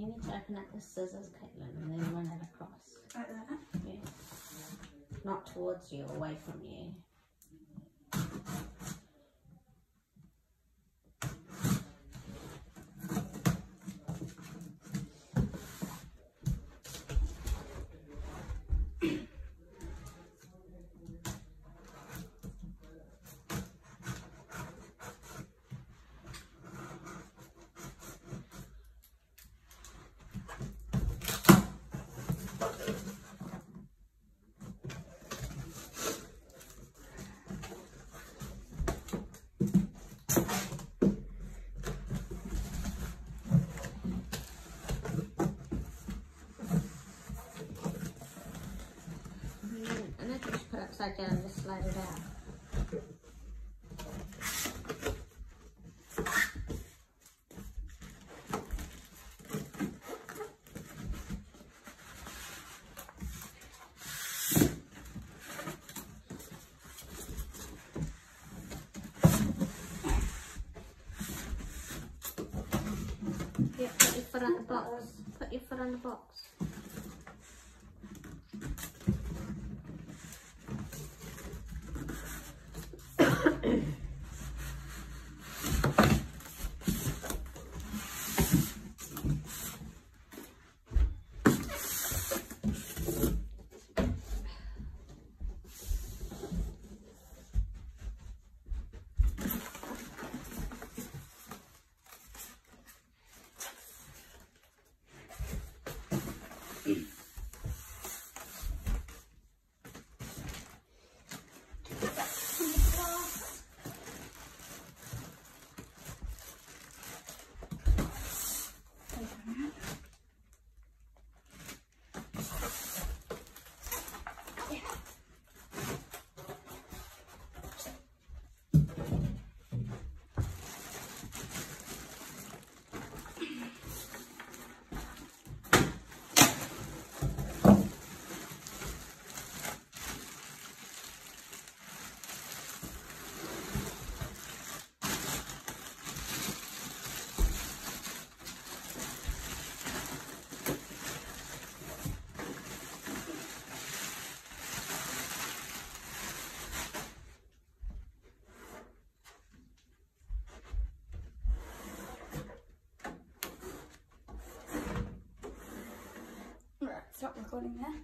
You need to open up the scissors, Caitlin, and then run it across. Like that. Yeah. Not towards you, away from you. And then just put just slide it out. Yeah, put your Put your foot on the box. Stop recording there.